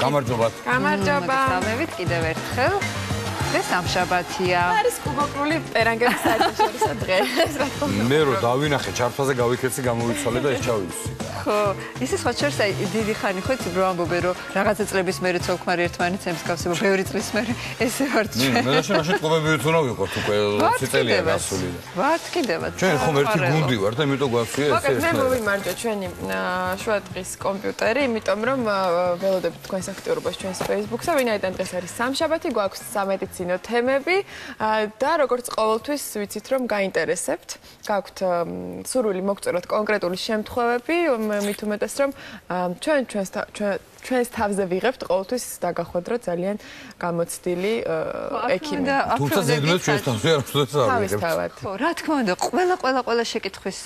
გამარჯობა. გამარჯობა. მოგესალმებით კიდევ ერთხელ. ეს სამშაბათია. არის კუბოკული პერანგების საერთაშორისო დღე. მე რო დავინახე ჩართვაზე გავიქეცი გამოვიცვალე და ეს ჩავივსი. ხო, ისე სხვა შორს აი დიდი ხანი ხო იცი რო ამბობე რომ რაღაცა წლების მერე ცოლქმარი ერთმანეთს ემსგავსება, ბევრი წლის მერე ესე ვარ ჩვენ. მე და შენ ასე ტყობები უნდა ვიყოთ უკვე ციტელია გასული და. ვართ კიდევაც. ჩვენ ხომ ერთი გუნდი ვარ და იმიტომ გვაქვს ეს ეს. მე მოვიმარჯვა ჩვენი შუადღის კომპიუტერი, იმიტომ რომ ველოდებით თქვენს აქტიურობას ჩვენს Facebook-ზე, ვინაიდან დღეს არის სამშაბათი, გვაქვს სამედიცინო თემები და როგორც ყოველთვის ვიცით რომ გაინტერესებთ, გაქვთ სურვილი მოგწეროთ კონკრეტული შემთხვევები, მით უმეტეს რომ ჩვენ ჩვენს ჩვენს თავზე ვიღებთ ყოველთვის დაგახვედრო ძალიან გამოცდილი ექიმი. თუმცა ზედმეტ ჩვენს თავზე არ ვსწრებს ავიღებთ. ხო, რა თქმა უნდა, ყველა ყველა ყველა შეკითხვის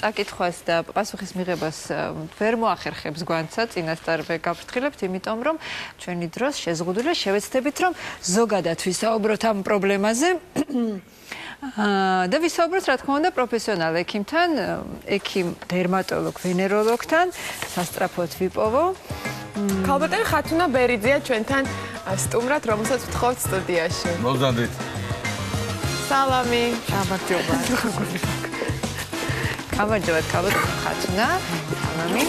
წაკითხვას და პასუხის მიღებას ვერ მოახერხებს გვანცა წინასწარ ვეგაფრთხილებთ, იმიტომ რომ ჩვენი დროს შეზღუდულია შევეცდებით რომ ზოგადად ვისაუბროთ ამ პრობლემაზე. და ვისაუბროთ რა თქმა უნდა პროფესიონალ ექიმთან, ექიმ დერმატოლოგ ვენეროლოგთან, სასტრაფოდ ვიპოვო. ქალბატონი ხათუნა ბერიძია ჩვენთან სტუმრად, რომელსაც ვთხოვთ სტუდიაში. მოგზანდით. სალამი. გამარჯობა. გამარჯობა ქალბატონი ხათუნა. მამი.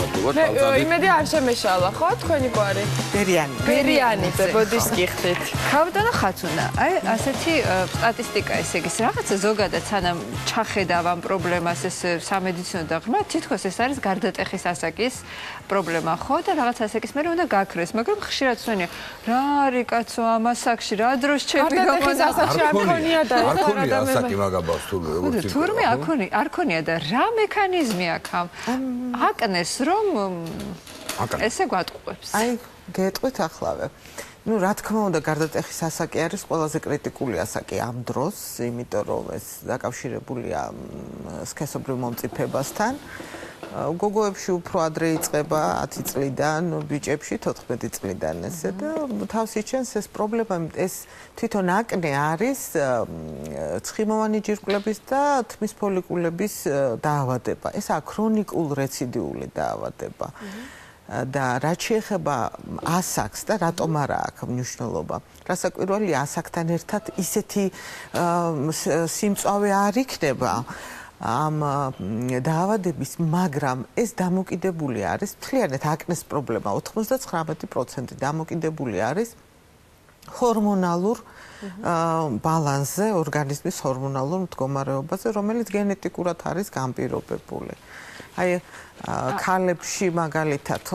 იმედი არ შემეშალა, ხო, თქვენი გვარი? ბერიანი. ბერიანი, ბოდიშ გიხდით. ქავდანა ხათუნა. აი, ასეთი სტატისტიკა ესე იგი, რაღაცა ზოგადად სანამ ჩახედავ ამ პრობლემას ეს სამედიცინო და ღრმა, თითქოს ეს არის გარდატეხის ასაკის პრობლემა, ხო? და რაღაც ასაკის მე უნდა გაქრეს, მაგრამ ხშირად ვსვენია, რა არის კაცო ამ ასაკში, რა დროს ჩემი გამოდა ასაკში არ ქონია და არ ქონია ასაკი მაგაბავს თუ როგორ თურმე არ ქონია, არ ქონია და რა მექანიზმი აქვს ამ აკნე აკნეს რომ ესე გვატყუებს. აი, გეტყვით ახლავე. Ну, რა თქმა უნდა, გარდატეხის ასაკი არის ყველაზე კრიტიკული ასაკი ამ დროს, იმიტომ რომ ეს დაკავშირებულია სქესობრივ მომწიფებასთან. გოგოებში უფრო ადრე იწყება 10 წლიდან, ბიჭებში 14 წლიდან ესე და თავს იჩენს ეს პრობლემა, ეს თვითონ აკნე არის ცხიმოვანი ჯირკვლების და თმის ფოლიკულების დაავადება. ესაა ქრონიკულ რეციდიული დაავადება. და რაც შეეხება ასაკს და რატომ არა აქვს მნიშვნელობა. რასაკვირველია, ასაკთან ერთად ისეთი სიმწავე არ იქნება. ამ დაავადების, მაგრამ ეს დამოკიდებული არის მთლიანად აკნეს პრობლემა 99% დამოკიდებული არის ჰორმონალურ ბალანსზე, ორგანიზმის ჰორმონალურ მდგომარეობაზე, რომელიც გენეტიკურად არის განპირობებული. აი ქალებში მაგალითად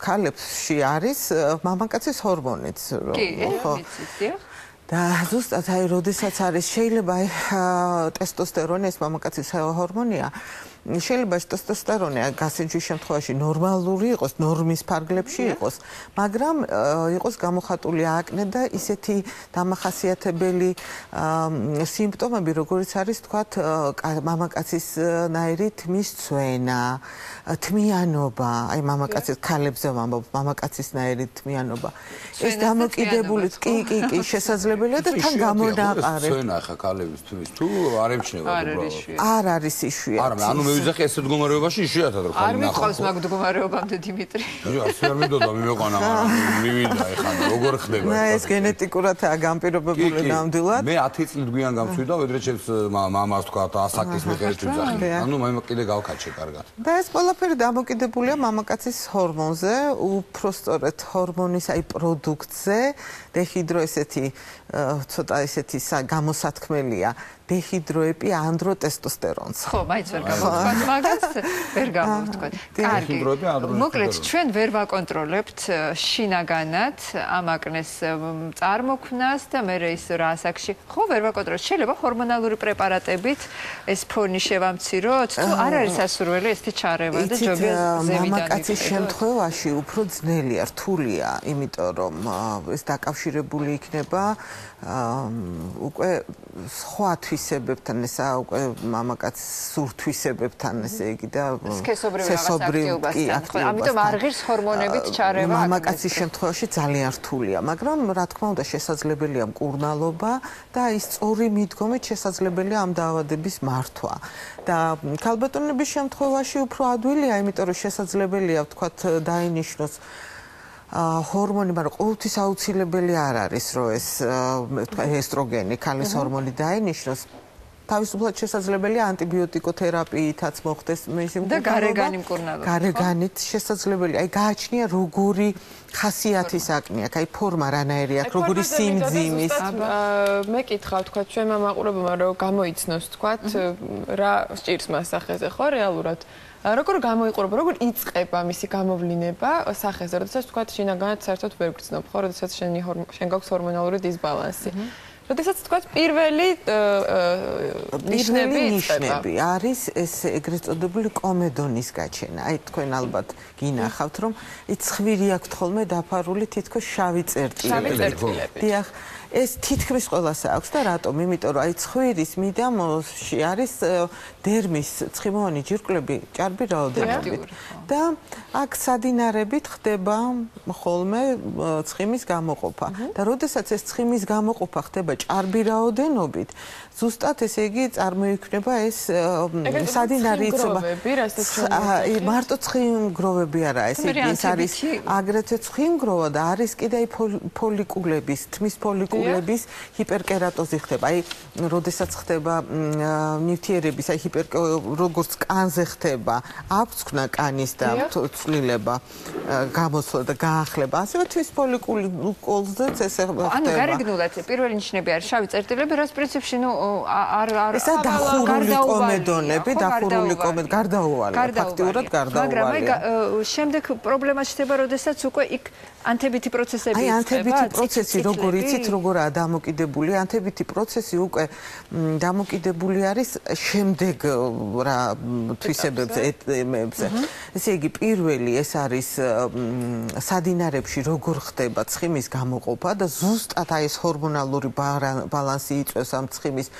ქალებში არის მამაკაცის ჰორმონიც, ხო? კი, ვიცი, და ზუსტად აი, როდესაც არის შეიძლება ტესტოსტერონი ეს მამაკაცის ჰორმონია, შეიძლება ტესტოსტერონი გასინჯვის შემთხვევაში ნორმალური იყოს, ნორმის ფარგლებში იყოს, მაგრამ იყოს გამოხატული აკნე და ისეთი დამახასიათებელი სიმპტომები, როგორიც არის თქვათ მამაკაცის ნაირი თმის წვენა, თმიანობა, აი მამაკაცის ქალებზე ვამბობ, მამაკაცის ნაირი თმიანობა. ეს დამოკიდებული კი, კი, კი, შესაძლებელია და თან გამონაყარე. წვენა ხა ქალების თმის თუ არ ემჩნევა უბრალოდ. არ არის იშვიათი. არა, ანუ მე ვიზახე ეს მდგომარეობაში იშვიათად რომ ხარ ნახო. არ მიყავს მაგ მდგომარეობამდე დიმიტრი. ნუ ასე არ მინდოდა მიმეყვანა, მივიდა ეხლა როგორ ხდება ეს? ეს გენეტიკურადაა განპირობებული ნამდვილად. მე 10 წლით გვიან გამშვიდა, ვედრე ჩემს მამას თქვა ასაკის მიხედვით ვიზახე. ანუ მე კიდე გავკაჩე კარგად. და ეს ყველაფერი დამოკიდებულია მამაკაცის ჰორმონზე, უფრო სწორედ ჰორმონის აი პროდუქტზე, დეჰიდრო ესეთი ცოტა ესეთი გამოსათქმელია დეჰიდროეპი ანდროტესტოსტერონს. ხო, მაინც ვერ გამოვთქვათ მაგას, ვერ გამოვთქვათ. კარგი. მოკლედ ჩვენ ვერ ვაკონტროლებთ შინაგანად ამ აკნეს წარმოქმნას და მე ის რა ასაკში. ხო, ვერ ვაკონტროლებთ. შეიძლება ჰორმონალური პრეპარატებით ეს ფონი შევამციროთ თუ არ არის სასურველი ესეთი ჩარევა და ჯობია ზევიდან. მამაკაცის შემთხვევაში უფრო ძნელია, რთულია, იმიტომ რომ ეს დაკავშირებული იქნება უკვე სხვა თვისებებთან ესა უკვე მამაკაც სურთვისებებთან ესე იგი და სქესობრივ კი ამიტომ არ ღირს ჰორმონებით ჩარევა მამაკაცის შემთხვევაში ძალიან რთულია მაგრამ რა თქმა უნდა შესაძლებელია მკურნალობა და ის სწორი მიდგომით შესაძლებელია ამ დაავადების მართვა და ქალბატონების შემთხვევაში უფრო ადვილია იმიტომ რომ შესაძლებელია ვთქვათ დაინიშნოს ჰორმონი, მაგრამ ყოველთვის აუცილებელი არ არის, რომ ეს თქვა ესტროგენი, ქალის ჰორმონი დაენიშნოს. თავისუფლად შესაძლებელია ანტიბიოტიკოთერაპიითაც მოხდეს მისი და გარეგანი მკურნალობა. გარეგანით შესაძლებელია. აი გააჩნია როგორი ხასიათის აკნი აქვს, აი ფორმა რანაირი აქვს, როგორი სიმძიმის. მე კითხავ თქვა ჩვენმა მაყურებელმა რომ გამოიცნოს თქვა რა სჭირს მას სახეზე ხო რეალურად? როგორ გამოიყურება, როგორ იწება მისი გამოვლინება სახეზე, როდესაც თქვა შინაგანად საერთოდ ვერ გრძნობ, ხო, როდესაც შენი შენ გაქვს ჰორმონალური დისბალანსი. როდესაც თქვა პირველი ნიშნები ნიშნები არის ეს ეგრეთ წოდებული კომედონის გაჩენა. აი თქვენ ალბათ გინახავთ რომ იცხვირი აქვს ხოლმე დაფარული თითქოს შავი წერტილები. შავი წერტილები. დიახ. ეს თითქმის ყველას აქვს და რატომ? იმიტომ რომ აი ცხვირის მიდამოში არის დერმის ცხიმოვანი ჯირკვლები ჭარბი რაოდენობით. და აქ სადინარებით ხდება ხოლმე ცხიმის გამოყოფა. და როდესაც ეს ცხიმის გამოყოფა ხდება ჭარბი რაოდენობით ზუსტად ესე იგი წარმოიქმნება ეს სადინარი იწება. მარტო ცხიმგროვები არა, ესე იგი ეს არის აგრეთვე ცხიმგროვა და არის კიდე ფოლიკულების, თმის ფოლიკულების ჰიპერკერატოზი ხდება. აი, როდესაც ხდება ნივთიერების, აი ჰიპერ როგორც კანზე ხდება, აბცქნა კანის და ცვლილება, გამოსვლა და გაახლება. ასევე თვის ფოლიკულზეც ესე ხდება. ანუ გარეგნულად პირველი ნიშნები არის შავი წერტილები, რაც პრინციპში ნუ არ არ ესა დახურული კომედონები, დახურული კომედ გარდაუვალი, ფაქტიურად გარდაუვალი. მაგრამ აი შემდეგ პრობლემა შეიძლება, როდესაც უკვე იქ ანთებითი პროცესები ხდება. აი ანთებითი პროცესი როგორ იცით, როგორ როგორაა დამოკიდებული ანთებითი პროცესი უკვე დამოკიდებული არის შემდეგ რა თვისებებზე ესე იგი პირველი ეს არის სადინარებში როგორ ხდება ცხიმის გამოყოფა და ზუსტად აი ეს ჰორმონალური ბალანსი იწვევს ამ ცხიმის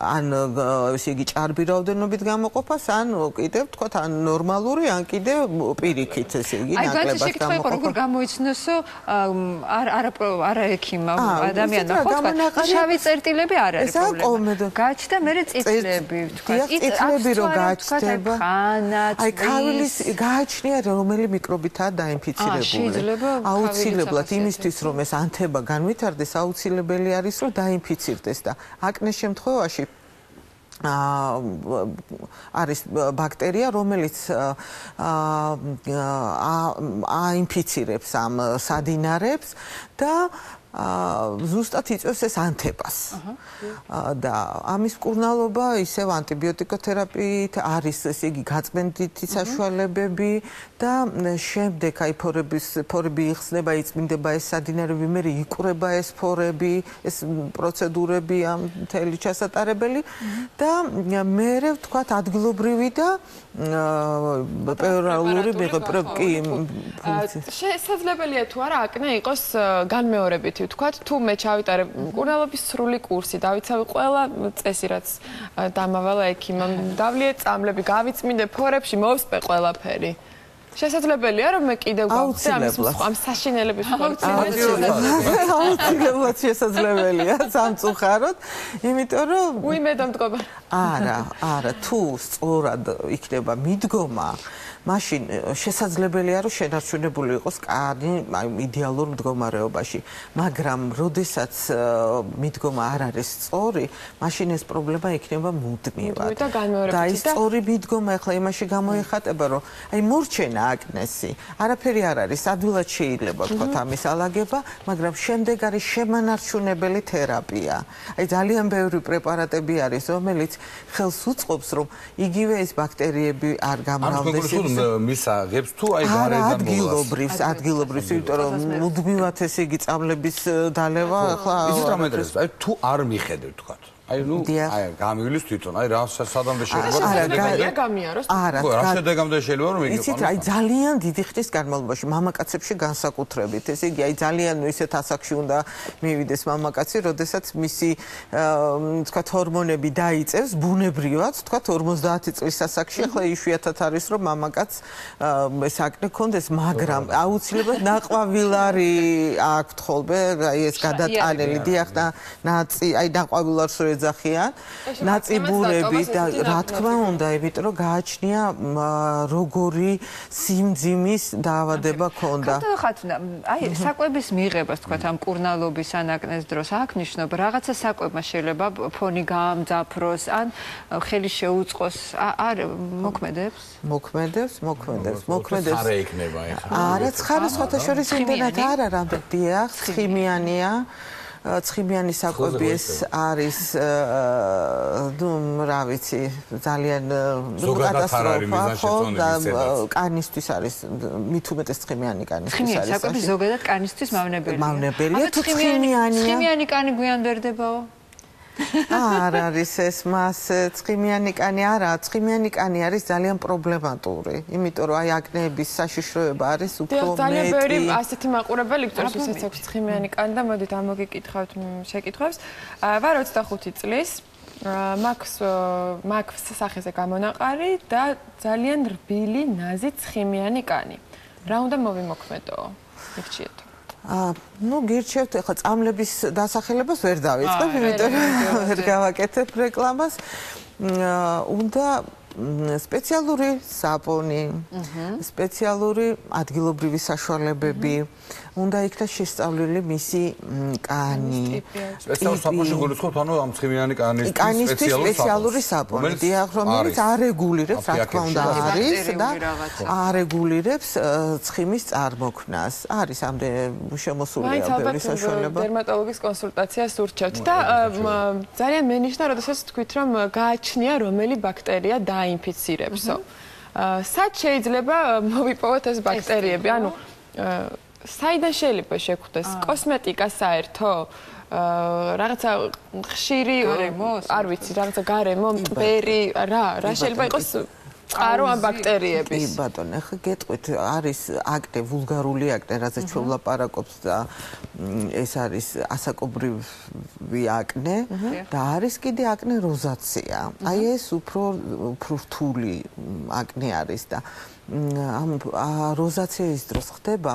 ან ესე იგი ჭარბი რაოდენობით გამოყოფას ან კიდევ თქვა ან ნორმალური ან კიდევ პირიქით ესე იგი ნაკლებად გამოყოფა. აი როგორ გამოიცნოსო არ არა არა ექიმა ადამიანმა ხო თქვა შავი წერტილები არ არის პრობლემა. გაჩნდა მე წიწლები თქვა წიწლები რო გაჩნდება. აი ქავილის გააჩნია რომელი მიკრობითაა დაინფიცირებული. აუცილებლად იმისთვის რომ ეს ანთება განვითარდეს აუცილებელი არის რომ დაინფიცირდეს და აკნეს შემთხვევაში არის ბაქტერია, რომელიც აინფიცირებს ამ სადინარებს და აა ზუსტად იწევს ეს ანთებას. და ამის კურნალობა ისევ ანტიბიოტიკოთერაპიით არის ესე იგი გაწმენდითი საშუალებები და შემდეგ აი ფორების ფორები იხსნება, იწმინდება ეს სადინარები, მე იყურება ეს ფორები, ეს პროცედურები ამ თელი ჩასატარებელი. და მე ვთქვათ ადგილობრივი და პერალური მიღებრი შესაძლებელია თუ არა აკნე იყოს განმეორებითი ისეთი ვთქვათ, თუ მე ჩავიტარე კურნალობის სრული კურსი, დავიცავი ყველა წესი, რაც დამავალა ექიმამ, დავლიე წამლები, გავიწმინდე ფორებში, მოვსპე ყველაფერი. შესაძლებელია რომ მე კიდევ გავხდე ამის ამ საშინელების ხორცს აუცილებლად. შესაძლებელია სამწუხაროდ იმიტომ რომ უიმედო მდგომა არა არა თუ სწორად იქნება მიდგომა მაშინ შესაძლებელია რომ შენარჩუნებული იყოს კანი აი იდეალურ მდგომარეობაში მაგრამ როდესაც მიდგომა არ არის სწორი მაშინ ეს პრობლემა იქნება მუდმივად. და აი სწორი მიდგომა ახლა იმაში გამოიხატება რომ აი მორჩენა აკნესი არაფერი არ არის. ადვილად შეიძლება ვთქვათ ამის ალაგება მაგრამ შემდეგ არის შემანარჩუნებელი თერაპია. აი ძალიან ბევრი პრეპარატები არის რომელიც ხელს უწყობს რომ იგივე ეს ბაქტერიები არ გამრავლდეს მის აღებს თუ აი გარედან მოვა ადგილობრივს ადგილობრივს იმიტომ რომ მუდმივად ესე იგი წამლების დალევა ახლა იცით რა მეტყვის აი თუ არ მიხედევ თქვა აი ნუ აი გამივლის თვითონ. აი რა სადამდე შეიძლება არა გამიაროს არა რა შედეგამდე შეიძლება რომ იგი იცით აი ძალიან დიდი ხნის განმავლობაში მამაკაცებში განსაკუთრებით. ესე იგი აი ძალიან ნუ ისეთ ასაკში უნდა მივიდეს მამაკაცი როდესაც მისი თქვა ჰორმონები დაიწევს ბუნებრივად თქვა 50 წლის ასაკში ახლა იშვიათად არის რომ მამაკაც ეს აკნე კონდეს მაგრამ აუცილებლად ნაყვავილარი აქვთ ხოლმე აი ეს გადატანელი დიახ და ნაცი აი ნაყვავილარს რო ეძახიან ნაწიბურები და რა თქმა უნდა იმიტომ რომ გააჩნია როგორი სიმძიმის დაავადება ქონდა. ხა ხათ აი საკვების მიღებას თქვა ამ კურნალობის ანაკნეს დროს. აქ ნიშნობა რაღაცა საკვებმა შეიძლება ფონი გაამძაფროს ან ხელი შეუწყოს. არ მოქმედებს? მოქმედებს მოქმედებს მოქმედებს. არა იქნება ეხლა არა ცხარა სხვათა შორის იმდენად არა რამდენი დიახ ხიმიანია ცხიმიანი საკვები ეს არის ნუ რა ვიცი ძალიან კატასტროფა ხო და კანისტვის არის მით უმეტეს ცხიმიანი კანისტვის არის საკვები ზოგადად კანისტვის მავნებელია. მავნებელია თუ ცხიმიანია? ცხიმიანი კანი გვიანვერდებაო არ არის ეს მას ცხიმიანი კანი არა ცხიმიანი კანი არის ძალიან პრობლემატური. იმიტომ რომ აი აკნეების საშიშროება არის უფრო მეტი ძალიან ბევრი ასეთი მაყურებელი გწევს ვისაც აქვს ცხიმიანი კანი და მოდით ამოგიკითხავთ შეკითხვებს ვარ 25 წლის. მაქს მაქს სახეზე გამონაყარი და ძალიან რბილი ნაზი ცხიმიანი კანი. რა უნდა მოვიმოქმედო? იქჩიეთ აა ნუ გირჩევთ ახლა წამლების დასახელებას ვერ დავიწყებ, იმიტომ რომ ვერ გავაკეთებ რეკლამას. უნდა სპეციალური საპონი, სპეციალური ადგილობრივი საშუალებები, უნდა იქნას შესწავლილი მისი კანი. სპეციალურ საპონში გულისხმობთ, ანუ ამ ცხიმიანი კანის სპეციალური საპონი, დიახ, რომელიც არეგულირებს, რა თქმა უნდა, არის და არეგულირებს ცხიმის წარმოქმნას. არის ამდე შემოსულია ბევრი საშუალება. დერმატოლოგის კონსულტაციას ურჩევთ და ძალიან მენიშნა, როდესაც თქვით, რომ გააჩნია რომელი ბაქტერია დაინფიცირებსო. სად შეიძლება მოვიპოვოთ ეს ბაქტერიები? ანუ საიდან შეიძლება შეხვდეს კოსმეტიკა საერთო? აა რაღაცა ხშირი არ ვიცი, რაღაცა გარემო, მტვერი, რა, რა შეიძლება იყოს წყარო ამ ბაქტერიების. კი ბატონო, ახლა გეტყვით, არის აკნე, ვულგარული აკნე, რაც ჩვენ ვლაპარაკობთ და ეს არის ასაკობრივი აკნე და არის კიდე აკნე როზაცია. აი ეს უფრო უფრო რთული აკნე არის და ამ როზაციის დროს ხდება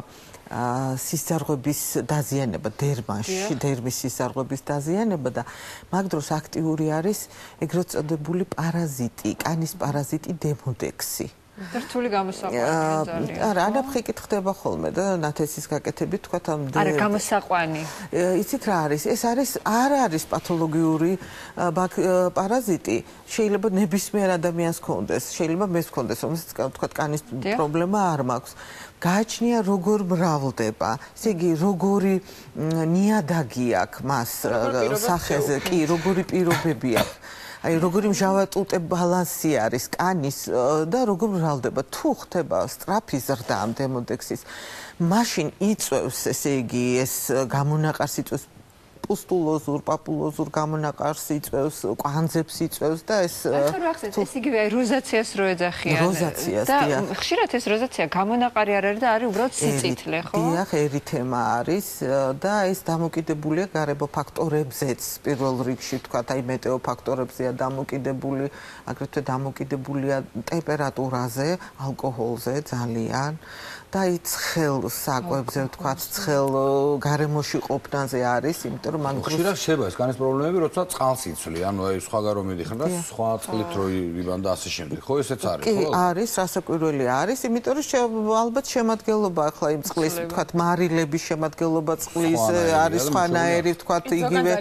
სისხლძარღვების დაზიანება დერმაში, დერმის სისხლძარღვების დაზიანება და მაგ დროს აქტიური არის ეგრეთ წოდებული პარაზიტი, კანის პარაზიტი დემოდექსი. რთული გამოსაყვანი არა ანაფხიკით ხდება ხოლმე და ნათესის გაკეთებით თქვა ამ არა გამოსაყვანი. იცით რა არის? ეს არის არ არის პათოლოგიური პარაზიტი შეიძლება ნებისმიერ ადამიანს ქონდეს შეიძლება მეს ქონდეს რომელსაც თქვა კანის პრობლემა არ მაქვს გააჩნია როგორ მრავლდება. ესე იგი როგორი ნიადაგი აქვს მას სახეზე კი როგორი პირობები აქვს. აი როგორი მჟავატუტე ბალანსი არის კანის და როგორ მრავლდება. თუ ხდება სტრაფი ზრდა ამ დემოდექსის მაშინ იწევს ესე იგი ეს გამონაყარს იწევს პუსტულოზურ, პაპულოზურ გამონაყარს იწევს, კვანძებს იწევს და ეს ახლა რა ხსენს, ეს იგივე როზაციას რო ეძახიან. როზაციას, დიახ. და ხშირად ეს როზაცია გამონაყარი არ არის და არის უბრალოდ სიწითლე, ხო? დიახ, ერითემა არის და ეს დამოკიდებულია გარემო ფაქტორებზეც. პირველ რიგში თქვა, აი მეტეო ფაქტორებზეა დამოკიდებული, აგრეთვე დამოკიდებულია ტემპერატურაზე, ალკოჰოლზე ძალიან. და აი ცხელ საკვებზე ვთქვა ცხელ გარემოში ყოფნაზე არის იმიტომ რომ მაგ ხშირად შეიძლება ეს განეს პრობლემები როცა წყალს იცვლი ანუ აი სხვა გარო მიდიხარ და სხვა წყლით რო იბან და ასე შემდეგ. ხო ესეც არის ხო? კი არის რასაკვირველი არის იმიტომ რომ ალბათ შემადგენლობა ახლა იმ წყლის ვთქვა მარილების შემადგენლობა წყლის არის სხვანაირი ვთქვა იგივე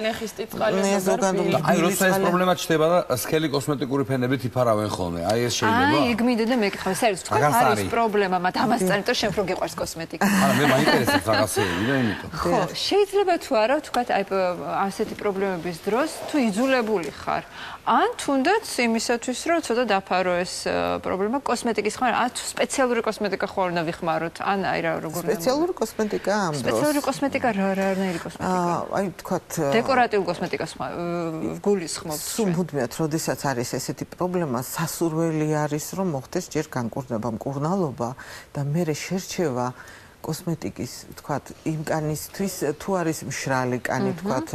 ზოგადად აი როცა ეს პრობლემა ჩდება და სქელი კოსმეტიკური ფენებით იფარავენ ხოლმე აი ეს შეიძლება? აი მიდე და მეკითხა საერთოდ ვთქვა არის პრობლემა მათ ამას წერტო შენ რო გიყვარს კოსმეტიკა. არა, მე მაინტერესებს რაღაცეები და იმიტომ. ხო, შეიძლება თუ არა თქვა აი ასეთი პრობლემების დროს თუ იძულებული ხარ, ან თუნდაც იმისათვის რომ ცოტა დაფარო ეს პრობლემა კოსმეტიკის ხარ, ან სპეციალური კოსმეტიკა ხო უნდა ვიხმაროთ, ან აი რა როგორ სპეციალური კოსმეტიკა ამ დროს. სპეციალური კოსმეტიკა რა რა არნაირი კოსმეტიკა? აი თქვა დეკორატიულ კოსმეტიკას გულისხმობთ. სულ მუდმივად, როდესაც არის ესეთი პრობლემა, სასურველი არის რომ მოხდეს ჯერ განკურნება, მკურნალობა და მე შერჩევა კოსმეტიკის, თქვათ, იმ კანისთვის თუ არის მშრალი კანი, თქვათ,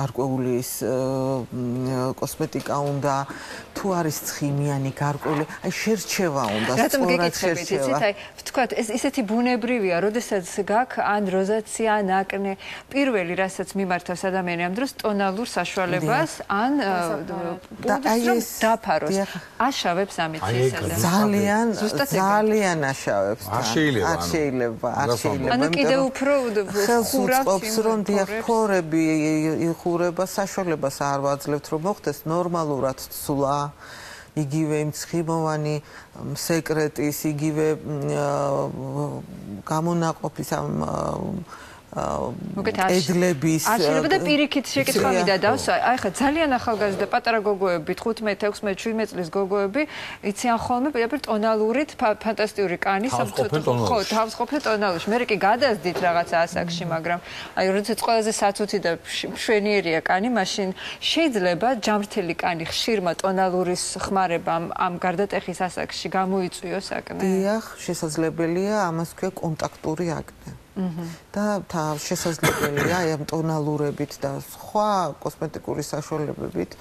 გარკვეული ის კოსმეტიკა უნდა, თუ არის ცხიმიანი გარკვეული, აი შერჩევა უნდა, სწორად შერჩევა. აი, თქვათ, ეს ისეთი ბუნებრივია, როდესაც გაქვს ან როზაცია, ან აკნე, პირველი რასაც მიმართავს ადამიანი ამ დროს ტონალურ საშუალებას, ან პუდრს დაფაროს. აშავებს ამით შესაძლებელი. ძალიან ძალიან აშავებს არ შეიძლება, არ შეიძლება, არ შეიძლება. ანუ კიდე უფრო ხურავს რომ დიახ ფორები იხურება საშუალებას არ ვაძლევთ რომ მოხდეს ნორმალურად ცვლა იგივე მცხიმოვანი სეკრეტის იგივე გამონაყოფის ამ ედლების არ შეიძლება და პირიქით შეკითხვა მინდა დავსვა აი ხა ძალიან ახალგაზრდა პატარა გოგოები 15 16 17 წლის გოგოები იციან ხოლმე პირდაპირ ტონალურით ფანტასტიკური კანი ხო თავს ყოფილ ტონალურში მე კი გადასდით რაღაცა ასაკში მაგრამ აი როდესაც ყველაზე საცუთი და მშვენიერია კანი მაშინ შეიძლება ჯამრთელი კანი ხშირმა ტონალურის ხმარება ამ გარდატეხის ასაკში გამოიწვიოს აკნე. დიახ შესაძლებელია ამას ქვია კონტაქტური აკნე და თა შესაძლებელია აი ამ ტონალურებით და სხვა კოსმეტიკური საშუალებებით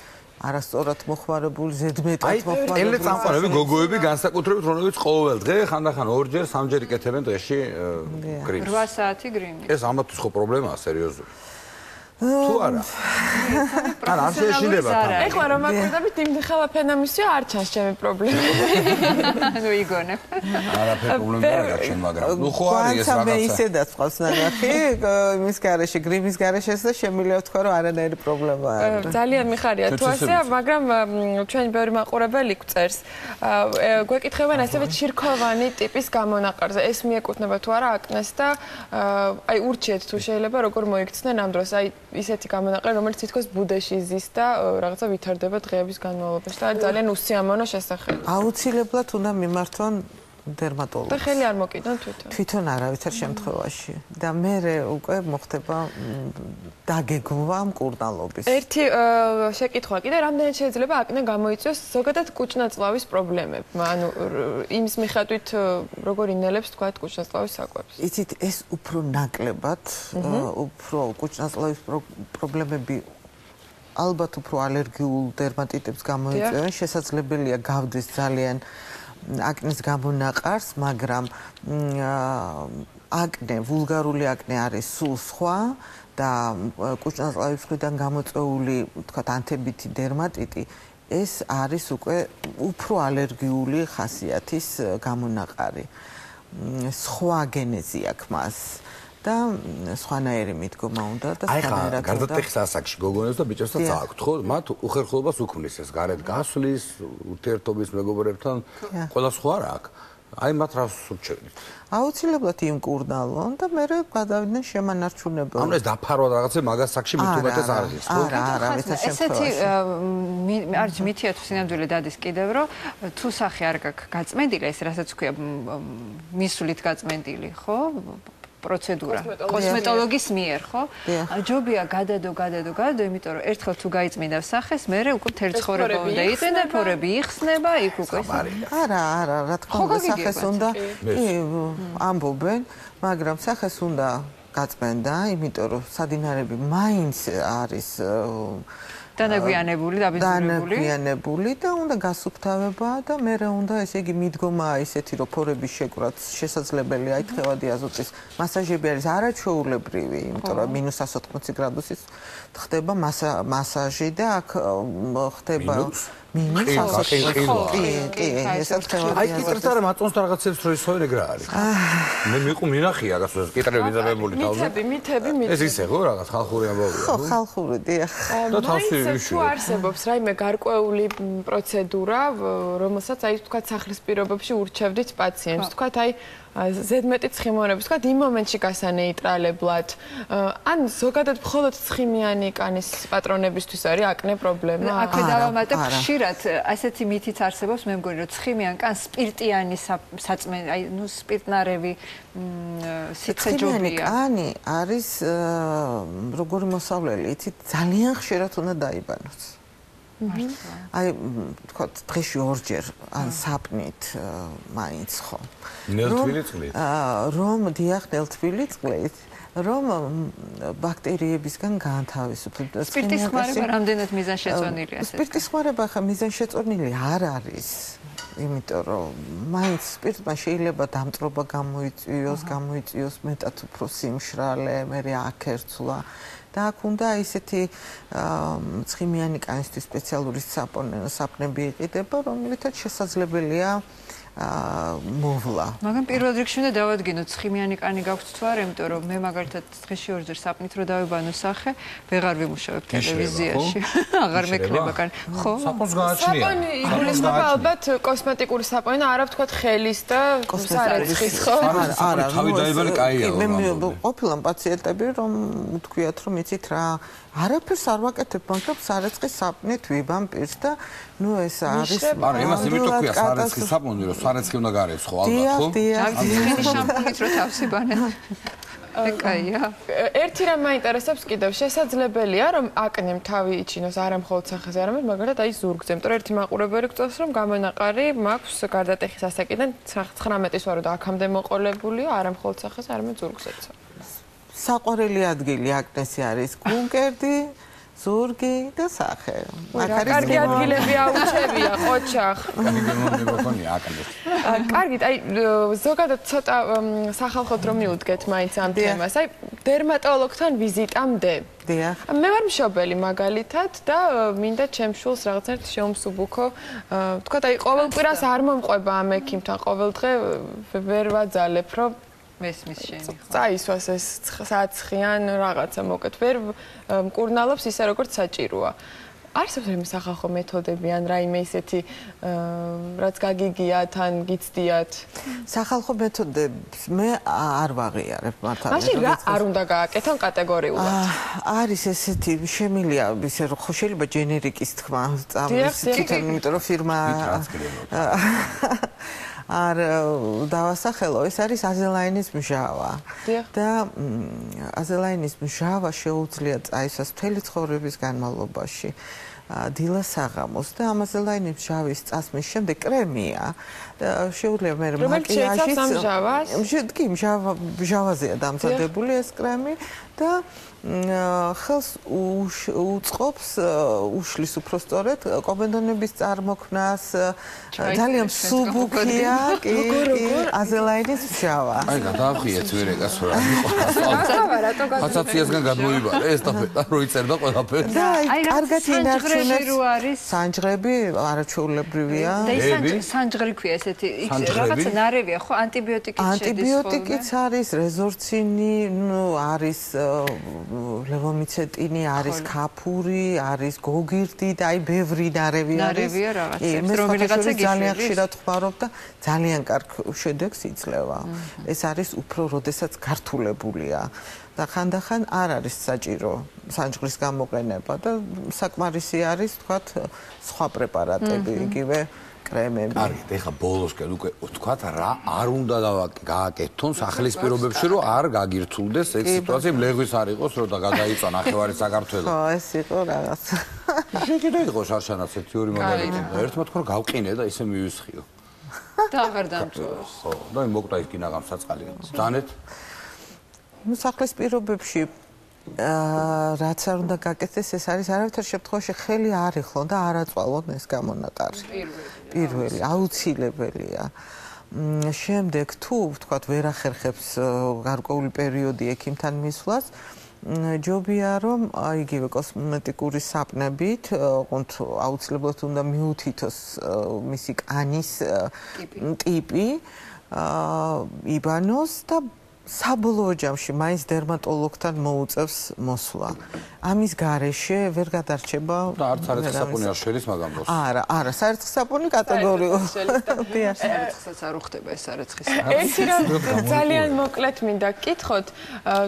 არასწორად მოხმარებული ზედმეტად მოხმარებული აი ტელეწამყვანები გოგოები განსაკუთრებით რომლებიც ყოველ დღე ხანდახან ორჯერ სამჯერ იკეთებენ დღეში გრიმს. 8 საათი გრიმი. ეს ამათთვის ხო პრობლემაა სერიოზული თუ არა? არა არ შეიძლება თან ეხლა რომ აკვირდებით იმ ხალა ფენამისიო არ ჩანს ჩემი პრობლემა. ნუ იგონე არაფერ პრობლემა არ გაჩენ მაგრამ ნუ ხო არის ეს რაღაცა მე ისედაც ყავს ნახი იმის garaში გრიმის garaშეს და შემიძლია ვთქვა რომ არანაირი პრობლემა არ ძალიან მიხარია თუ ასეა მაგრამ ჩვენი ბევრი მაყურებელი გწერს გვეკითხებენ ასევე ჩირქოვანი ტიპის გამონაყარზე. ეს მიეკუთვნება თუ არა აკნეს და აი ურჩიეთ თუ შეიძლება როგორ მოიქცნენ ამ დროს. აი ისეთი გამონაყრე, რომელიც თითქოს ბუდეში ზის და რაღაცა ვითარდება დღეების განმავლობაში და ძალიან უსიამოვნო შესახები. აუცილებლად უნდა მიმართონ დერმატოლოგს. და ხელი არ მოკიდონ თვითონ. თვითონ არავითარ შემთხვევაში. და მე უკვე მოხდება დაგეგმვა მკურნალობის. ერთი შეკითხვა კიდე, რამდენად შეიძლება აკნე გამოიწვიოს ზოგადად კუჭნაწლავის პრობლემები? ანუ იმის მიხედვით როგორ ინელებს თქვა კუჭნაწლავის საკვებს? იცით, ეს უფრო ნაკლებად, უფრო კუჭნაწლავის პრობლემები ალბათ უფრო ალერგიულ დერმატიტებს გამოიწვევენ, შესაძლებელია გავდეს ძალიან აკნეს გამონაყარს, მაგრამ აკნე, ვულგარული აკნე არის სულ სხვა და კუჭნაწლავის მხრიდან გამოწვეული, თქვათ, ანთებითი დერმატიტი ეს არის უკვე უფრო ალერგიული ხასიათის გამონაყარი. სხვა გენეზი აქვს მას. და სხვანაირი მიდგომა უნდა და სხვანაირად უნდა. აი ხა, გარდატეხის ასაკში გოგონებს და ბიჭებსაც აქვთ, ხო? მათ უხერხულობას უქმნის ეს გარეთ გასვლის, ურთიერთობის მეგობრებთან, ყველა სხვა რა აქვს. აი მათ რას ურჩევნით? აუცილებლად იმ კურნალონ და მე გადავიდნენ შემანარჩუნებლად. ანუ ეს დაფარვა რაღაცე მაგას საკში მით უმეტეს არის, ხო? არა, არა, ეს ესეთი არჩ მითია თუ სინამდვილე დადის კიდევ რომ თუ სახე არ გაქვს გაწმენდილი ეს რასაც ქვია მისულით გაწმენდილი, ხო? პროცედურა. კოსმეტოლოგის მიერ, ხო? ჯობია გადადო, გადადო, გადადო, იმიტომ რომ ერთხელ თუ გაიწმინდა სახეს, მე უკვე მთელი ცხოვრება უნდა იწმინდა, ფორები იხსნება, იქ უკვე არა, არა, რა თქმა უნდა, სახეს უნდა კი ამბობენ, მაგრამ სახეს უნდა გაწმენდა, იმიტომ რომ სადინარები მაინც არის დანაგვიანებული, დაბინძურებული. დანაგვიანებული და უნდა გასუფთავება და მე რა უნდა ესე იგი მიდგომა ისეთი რომ ფორების შეკვრაც შესაძლებელია აი თხევადი აზოტის მასაჟები არის არაჩვეულებრივი, იმიტომ რომ მინუს 180 გრადუსის ხდება მასაჟი და აქ ხდება მინუს 180 კი კი ესაც თეორია აი კიტრთარა მაწონს რაღაცებს რო ისო ეგრა არის. მე მიყუ მინახია გასულ კიტრები დაბებული თავზე. მითები მითები მითები. ეს ისე ხო რაღაც ხალხური ამბავია ხო ხალხური დიახ და თავში ვიშვი არსებობს რაიმე გარკვეული პროცედურა რომელსაც აი თქვა სახლის პირობებში ურჩევდით პაციენტს. თქვა აი ზედმეტი ცხიმოვნების თქვა იმ მომენტში გასანეიტრალებლად ან ზოგადად მხოლოდ ცხიმიანი კანის პატრონებისთვის არის აკნე პრობლემა? აქვე დავამატებ ხშირად ასეთი მითიც არსებობს მე მგონი რომ ცხიმიან კანს სპირტიანი საწმე აი ნუ სპირტნარევი სიცხეჯობია კანი არის როგორი მოსავლელი იცით? ძალიან ხშირად უნდა დაიბანოს აი თქვა დღეში ორჯერ ან საპნით მაინც ხო ნელთვილი წყლით რომ დიახ ნელთვილი წყლით რომ ბაქტერიებისგან განთავისუფლდეს. სპირტის ხმარება რამდენად მიზანშეწონილია ეს? სპირტის ხმარება ხა მიზანშეწონილი არ არის. იმიტომ რომ მაინც სპირტმა შეიძლება დამწრობა გამოიწვიოს, გამოიწვიოს მეტად უფრო სიმშრალე, მე აკერცვა და აქ უნდა ისეთი ცხიმიანი კანისტის სპეციალური საპონები იყიდება, რომლითაც შესაძლებელია მოვლა. მაგრამ პირველ რიგში უნდა დავადგინოთ ცხიმიანი კანი გაქვთ თუ არა, იმიტომ რომ მე მაგალითად დღეში ორჯერ საპნით რო დავებანო სახე, ვეღარ ვიმუშავებ ტელევიზიაში. აღარ მექნება კანი. ხო? საპონს გააჩნია. საპონი იგულისხმება ალბათ კოსმეტიკური საპონი და არა ვთქვათ ხელის და სარეცხის, ხო? არა, არა, თავი დაიბალი კაია. მე ყოფილან პაციენტები რომ თქვიათ რომ იცით რა არაფერს არ ვაკეთებ, მაგრამ სარეცხის საპნით ვიბამ პირს და ნუ ეს არის არა, იმას იმიტომ ქვია სარეცხის საპონი, რომ სარეცხი უნდა გაარეს ხო ალბათ, ხო? დიახ, დიახ. შამპუნით რო თავსი ბანე. ეკაია. ერთი რამ მაინტერესებს კიდევ, შესაძლებელია რომ აკნემ თავი იჩინოს არა მხოლოდ სახეზე, არამედ მაგალითად აი ზურგზე, იმიტომ რომ ერთი მაყურებელი გწევს რომ გამონაყარი მაქვს გარდატეხის ასაკიდან 19-ის ვარო და აქამდე მოყოლებულია არა მხოლოდ სახეზე, არამედ ზურგზეც. საყვარელი ადგილი აკნესი არის გუნკერდი ზურგი და სახე. აქ არის კარგი ადგილები აუჩებია, ყოჩახ. კარგი გემოვნებაა აკნეს. კარგი, აი ზოგადად ცოტა სახალხოდ რომ მიუდგეთ მაინც ამ თემას. აი დერმატოლოგთან ვიზიტამდე. დიახ. მე ვარ მშობელი მაგალითად და მინდა ჩემს შულს რაღაცნაირად შეუმსუბუქო. თქვა აი ყოველ კვირას არ მომყვება ამ ექიმთან ყოველ დღე ვერ ვაძალებ, რომ მესმის შენი ხო? წაისვას ეს საცხიან რაღაცა მოკეთ ვერ მკურნალობს ისე როგორც საჭიროა. არსებობს რაიმე სახალხო მეთოდები ან რაიმე ისეთი რაც გაგიგიათ ან გიცდიათ? სახალხო მეთოდებს მე არ ვაღიარებ მართლა. მაშინ რა არ უნდა გააკეთონ კატეგორიულად? არის ესეთი შემილია ისე რომ ხო შეიძლება ჯენერიკის თქმა წამის თვითონ იმიტომ რომ ფირმა არ დავასახელო, ეს არის აზელაინის მჟავა. და აზელაინის მჟავა შეუძლია წაისვას მთელი ცხოვრების განმავლობაში. დილა საღამოს და ამაზელაინის მჟავის წასმის შემდეგ კრემია და შეუძლია მე მაკიაჟის კი, მჟავა მჟავაზეა დამზადებული ეს კრემი და ხელს უწყობს უშლის უფრო სწორედ კომენდონების წარმოქმნას ძალიან სუბუქია კი აზელაინის შავა აი გადაახიეთ ვერეკას რა. იყო ასოციაციასგან გადმოიბარე ეს და რო იწერდა ყველაფერს. და აი კარგად ინარჩუნებს. სანჯღები არაჩვეულებრივია. და ის სანჯღრი ქვია ესეთი რაღაცა ნარევია ხო? ანტიბიოტიკიც შედის ხო ანტიბიოტიკიც არის რეზორცინი ნუ არის ლევომიცეტინი არის ქაფური, არის გოგირდი და აი ბევრი ნარევი არის. ნარევია რაღაცა, რომელიღაცა ძალიან ხშირად ხმარობ და ძალიან კარგ შედეგს იძლევა. ეს არის უფრო როდესაც გართულებულია. და ხანდახან არ არის საჭირო სანჯღრის გამოყენება და საკმარისი არის თქვათ სხვა პრეპარატები იგივე კრემები. კარგი, ეხლა ბოლოსკენ უკვე თქვათ რა არ უნდა გააკეთონ სახლის პირობებში, რომ არ გაგირთულდეს ეს სიტუაცია, ლეგვის არ იყოს, რომ და გადაიწვა ნახევარი საქართველოს. ხო, ეს იყო რაღაც. შეგიძლია იყოს არშანაც ერთი ორი მაგალითი. ერთმა თქვა რომ გავყინე და ისე მივისხიო. და აღარ დამწუოს. ხო, და მოკტა ის კინაღამ საწყალი. ძანეთ? ნუ სახლის პირობებში აა რაც არ უნდა გაკეთდეს ეს არის არავითარ შემთხვევაში ხელი არ ეხლონ და არ აწვალონ ეს გამონაყარი. პირველი. პირველი აუცილებელია. შემდეგ თუ ვთქვათ ვერ ახერხებს გარკვეული პერიოდი ექიმთან მისვლას ჯობია რომ აიგივე კოსმეტიკური საპნებით ოღონდ აუცილებლად უნდა მიუთითოს მისი კანის ტიპი აა იბანოს და საბოლოო ჯამში მაინც დერმატოლოგთან მოუწევს მოსვლა. ამის გარეშე ვერ გადარჩება და არც არის საპონი არ შელის მაგამ დროს. არა, არა, საერთო საპონი კატეგორიული. დიახ, საერთოსაც არ უხდება ეს საერთო ერთი რა ძალიან მოკლედ მინდა გკითხოთ,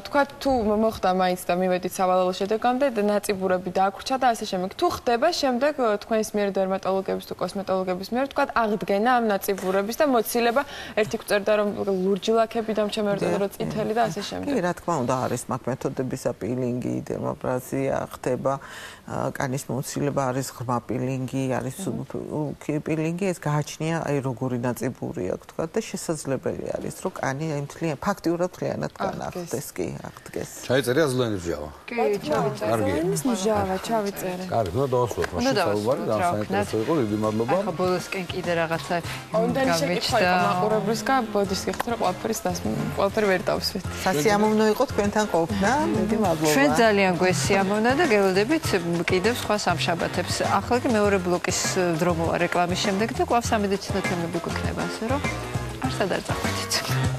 თქვა თუ მოხდა მაინც და მივედით სავალალო შედეგამდე და ნაწიბურები დააქვრჩა და ასე შემდეგ. თუ ხდება შემდეგ თქვენს მიერ დერმატოლოგების თუ კოსმეტოლოგების მიერ თქვა აღდგენა ამ ნაწიბურების და მოცილება ერთი გვწერდა რომ ლურჯი ლაქები დამჩემერდა რომ წითელი და ასე შემდეგ. კი, რა თქმა უნდა, არის მაგ მეთოდებისა პილინგი, დემობრაზია ხდება, კანის მომცილება არის ღრმა პილინგი, არის პილინგი, ეს გააჩნია აი როგორი ნაწიბური აქვს თქვა და შესაძლებელი არის, რომ კანი აი მთლიან ფაქტიურად მთლიანად განახდეს კი, აღდგეს. ჩაიწერე აზლანის ჟავა. კი, ჩავიწერე. აზლანის ჟავა, ჩავიწერე. კარგი, ნუ დავასრულოთ მაშინ საუბარი, რა საინტერესო იყო, დიდი მადლობა. ახლა ბოლოსკენ კიდე რაღაცა ონდანი შეკითხვა მაყურებლისგან ბოდის გიხდით რა ყველაფერის დასმ ყველაფერი ვერ დავსვით. სასიამოვნო იყო თქვენთან ყოფნა. დიდი მადლობა. ჩვენ ძალიან გვესიამოვნა და გელოდებით კიდევ სხვა სამშაბათებს. ახლა კი მეორე ბლოკის დრო მოვა რეკლამის შემდეგ და კვლავ სამედიცინო თემები გვექნება, ასე რომ არ სადარწახოთ.